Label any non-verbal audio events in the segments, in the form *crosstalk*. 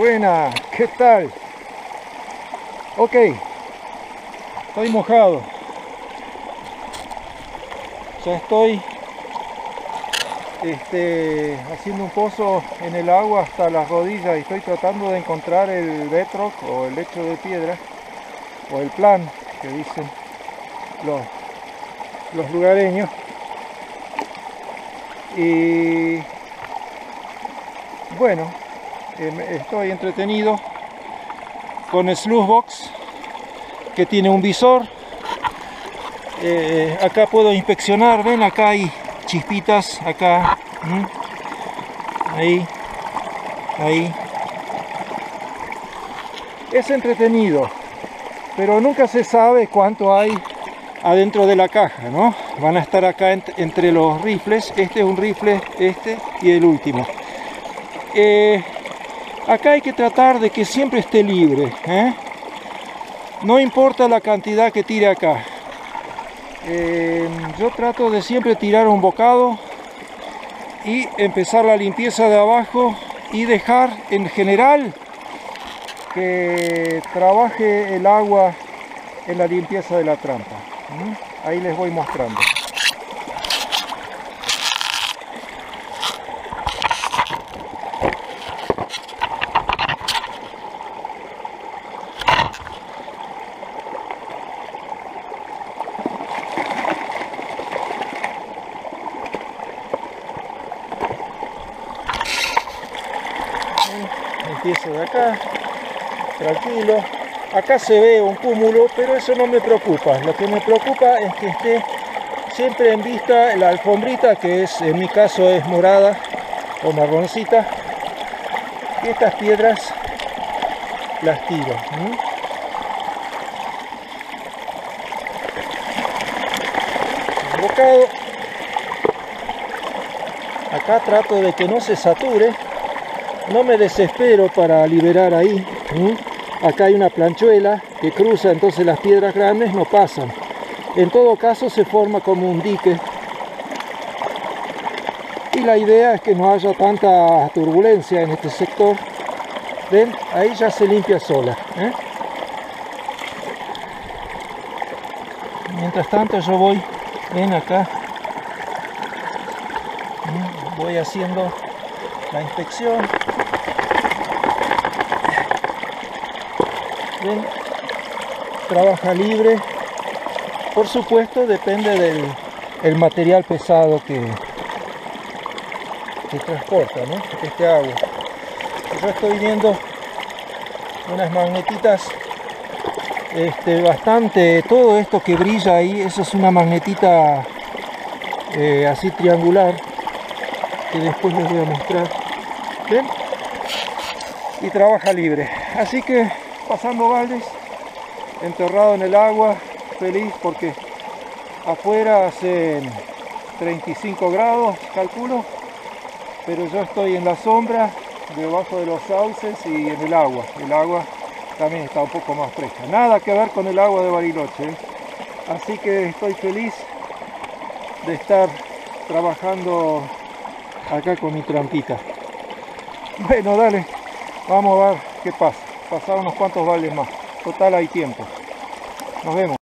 Buena, ¿qué tal? Ok, estoy mojado. Ya estoy este, haciendo un pozo en el agua hasta las rodillas y estoy tratando de encontrar el bedrock o el lecho de piedra o el plan que dicen los, los lugareños. Y bueno, estoy entretenido con el sluice box que tiene un visor. Eh, acá puedo inspeccionar, ven acá hay chispitas, acá, ahí, ahí. Es entretenido, pero nunca se sabe cuánto hay adentro de la caja, ¿no? Van a estar acá entre los rifles, este es un rifle, este y el último. Eh, acá hay que tratar de que siempre esté libre, ¿eh? no importa la cantidad que tire acá. Eh, yo trato de siempre tirar un bocado y empezar la limpieza de abajo y dejar en general que trabaje el agua en la limpieza de la trampa. Ahí les voy mostrando. empiezo de acá. Tranquilo. Acá se ve un cúmulo pero eso no me preocupa. Lo que me preocupa es que esté siempre en vista la alfombrita que es en mi caso es morada o marroncita. Y estas piedras las tiro bocado acá trato de que no se sature no me desespero para liberar ahí acá hay una planchuela que cruza entonces las piedras grandes no pasan. En todo caso se forma como un dique. Y la idea es que no haya tanta turbulencia en este sector. Ven ahí ya se limpia sola ¿eh? mientras tanto yo voy ven acá. Voy haciendo la inspección Trabaja libre. Por supuesto depende del el material pesado que, transporta ¿no? este agua. Yo estoy viendo unas magnetitas este, bastante todo esto que brilla ahí eso es una magnetita eh, así triangular que después les voy a mostrar. Y trabaja libre. Así que pasando baldes, enterrado en el agua, feliz porque afuera hace 35 grados, calculo, pero yo estoy en la sombra, debajo de los sauces y en el agua. El agua también está un poco más fresca. Nada que ver con el agua de Bariloche. ¿eh? Así que estoy feliz de estar trabajando acá con mi trampita. Bueno, dale, vamos a ver qué pasa pasar unos cuantos vales más. Total hay tiempo. Nos vemos.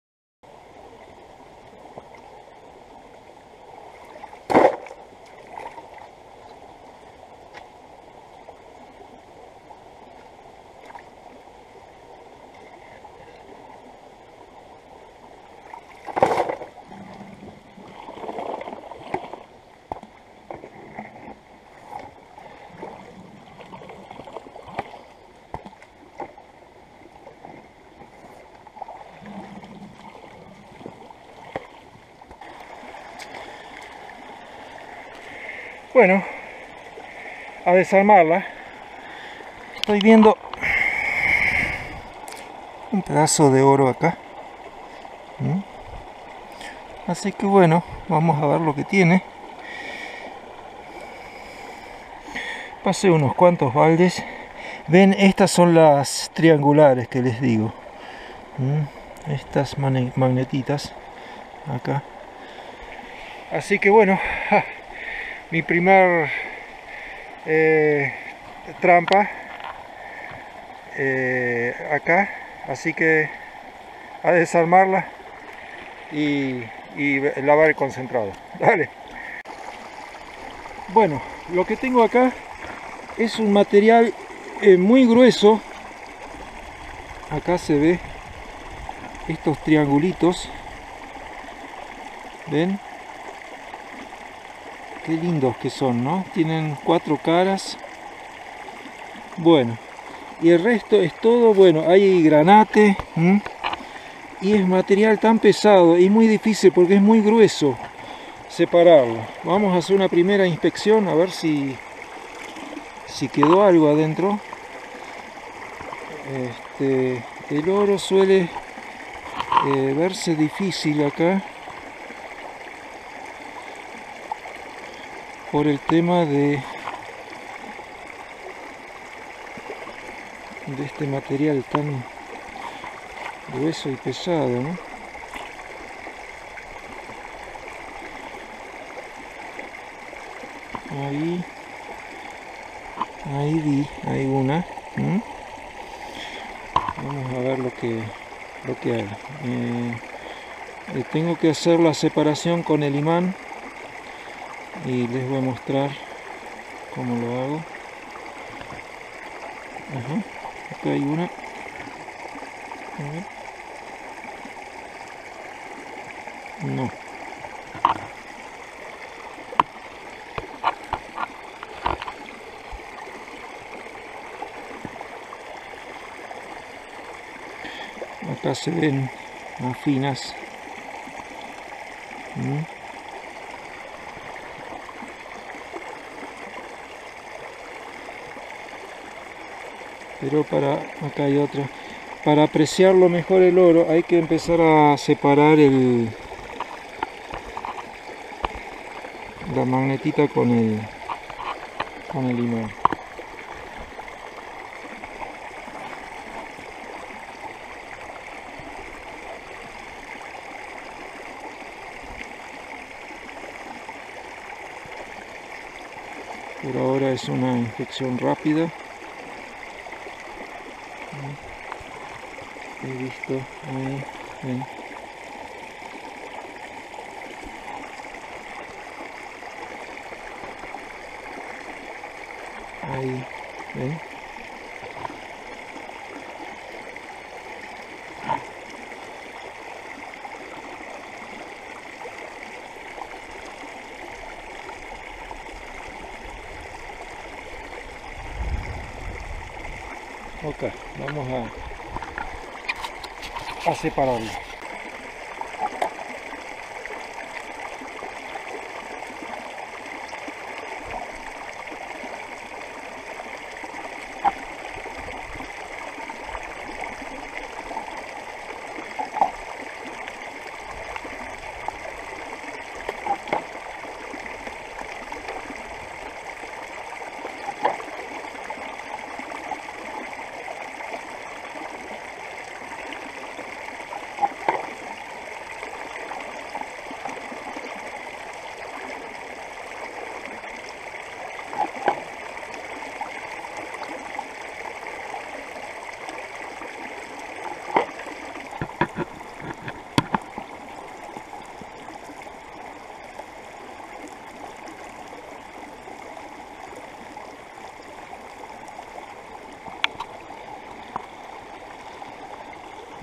Bueno, a desarmarla. Estoy viendo un pedazo de oro acá. ¿Mm? Así que bueno, vamos a ver lo que tiene. Pasé unos cuantos baldes. Ven, estas son las triangulares que les digo. ¿Mm? Estas magnetitas acá. Así que bueno, mi primer eh, trampa eh, acá, así que a desarmarla y, lavar el concentrado. *laughs* Dale. Bueno, lo que tengo acá es un material eh, muy grueso. Acá se ve estos triangulitos. ¿Ven? Qué lindos que son, ¿no? Tienen cuatro caras. Bueno, y el resto es todo, bueno, hay granate y es material tan pesado y muy difícil porque es muy grueso separarlo. Vamos a hacer una primera inspección a ver si, si quedó algo adentro. Este, el oro suele eh, verse difícil acá por el tema de de este material tan grueso y pesado, ¿no? Ahí, ahí vi, hay una. Vamos a ver lo que, lo que hay. Eh, tengo que hacer la separación con el imán y les voy a mostrar cómo lo hago. Acá hay una. No. Acá se ven más finas. ¿Mm? Pero para acá hay otra. Para apreciarlo mejor el oro hay que empezar a separar el la magnetita con el con el imán por ahora es una inspección rápida he visto ahí ahí ven a separarlo.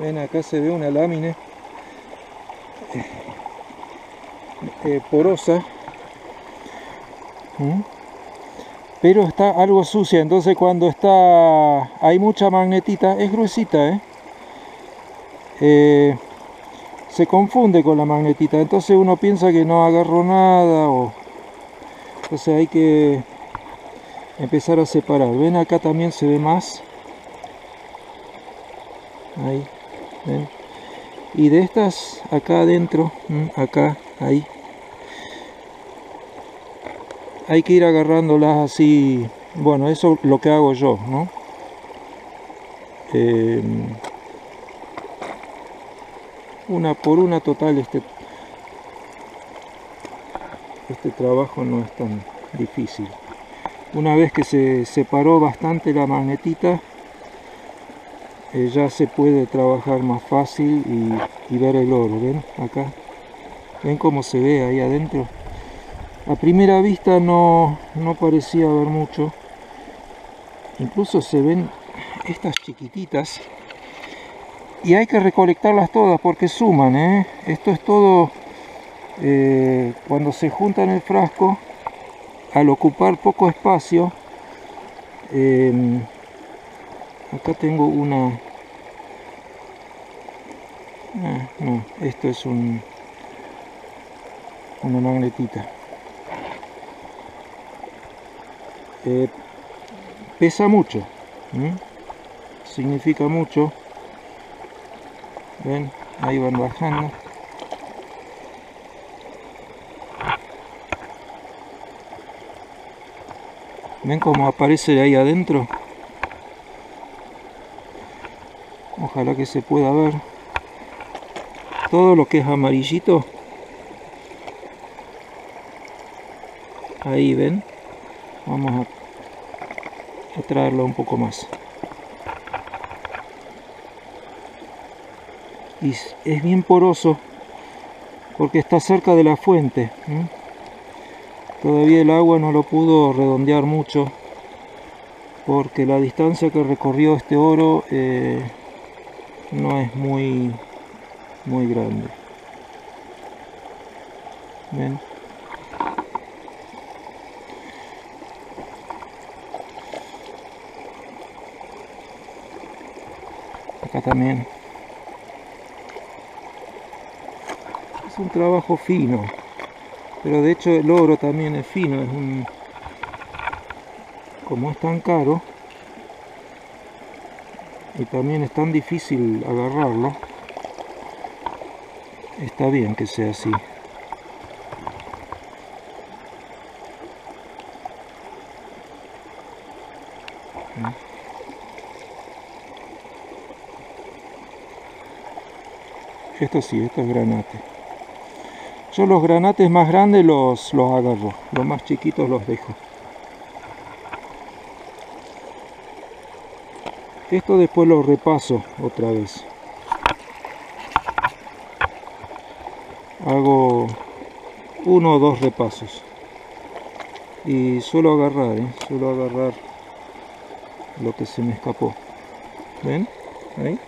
Ven acá se ve una lámina eh, eh, porosa ¿Mm? pero está algo sucia entonces cuando está hay mucha magnetita es gruesita ¿eh? se confunde con la magnetita entonces uno piensa que no agarró nada o entonces hay que empezar a separar ven acá también se ve más ahí y de estas acá adentro acá ahí. Hay que ir agarrándolas así. Bueno eso es lo que hago yo no em, una por una total este este trabajo no es tan difícil. Una vez que se separó bastante la magnetita eh, ya se puede trabajar más fácil y, ver el oro, ¿ven? Acá, ¿ven cómo se ve ahí adentro? A primera vista no, no parecía haber mucho, incluso se ven estas chiquititas y hay que recolectarlas todas porque suman, ¿eh? Esto es todo eh, cuando se junta en el frasco, al ocupar poco espacio, em, acá tengo una... Ah, no, esto es un, una magnetita. Eh, pesa mucho, significa mucho. Ven, ahí van bajando. ¿Ven cómo aparece de ahí adentro? Ojalá que se pueda ver. Todo lo que es amarillito. Ahí ven. Vamos a, traerlo un poco más. Y es bien poroso porque está cerca de la fuente. Todavía el agua no lo pudo redondear mucho porque la distancia que recorrió este oro eh, no es muy muy grande. Acá también. Es un trabajo fino pero de hecho el oro también es fino es un como es tan caro y también es tan difícil agarrarlo. Está bien que sea así. Esto sí, esto es granate. Yo los granates más grandes los, los agarro, los más chiquitos los dejo. Esto después lo repaso otra vez. Hago uno o dos repasos. Y suelo agarrar, ¿eh? suelo agarrar lo que se me escapó. ¿Ven? Ahí.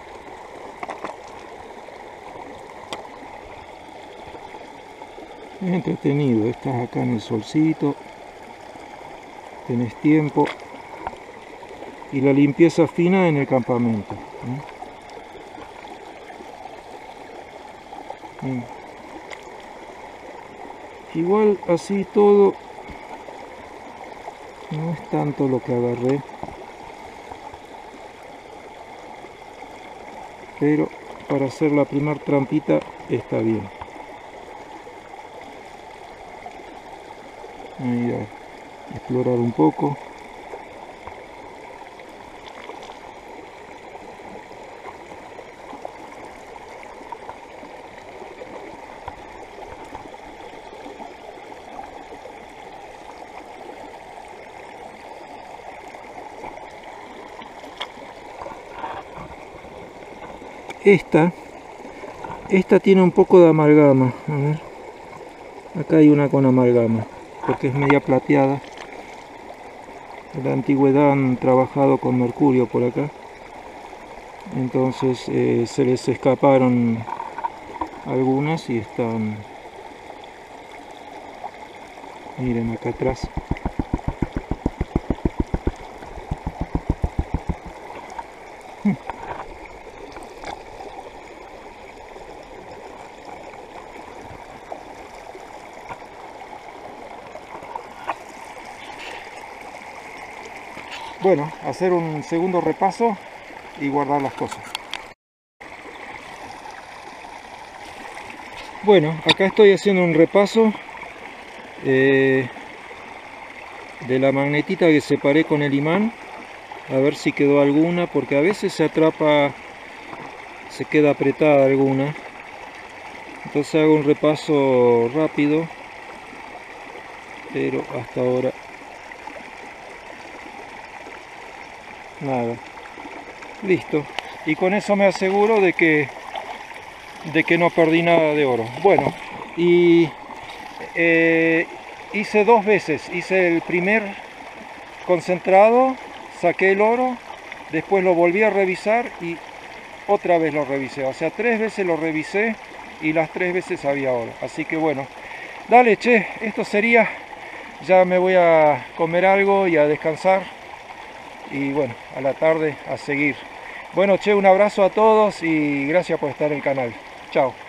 es entretenido estás acá en el solcito tenés tiempo y la limpieza fina en el campamento. Igual así todo no es tanto lo que agarré pero para hacer la primer trampita está bien. Ahí a explorar un poco esta esta tiene un poco de amalgama a ver acá hay una con amalgama porque es media plateada. En la antigüedad han trabajado con mercurio por acá. Entonces eh, se les escaparon algunas y están... Miren acá atrás. Bueno, hacer un segundo repaso y guardar las cosas. Bueno, acá estoy haciendo un repaso eh, de la magnetita que separé con el imán a ver si quedó alguna porque a veces se atrapa se queda apretada alguna entonces hago un repaso rápido pero hasta ahora Nada. Listo. y con eso me aseguro de que de que no perdí nada de oro. Bueno y eh, hice dos veces. Hice el primer concentrado saqué el oro después lo volví a revisar y otra vez lo revisé. O sea tres veces lo revisé y las tres veces había oro. Así que bueno dale che esto sería. Ya me voy a comer algo y a descansar y bueno a la tarde a seguir. Bueno che un abrazo a todos y gracias por estar en el canal. Chao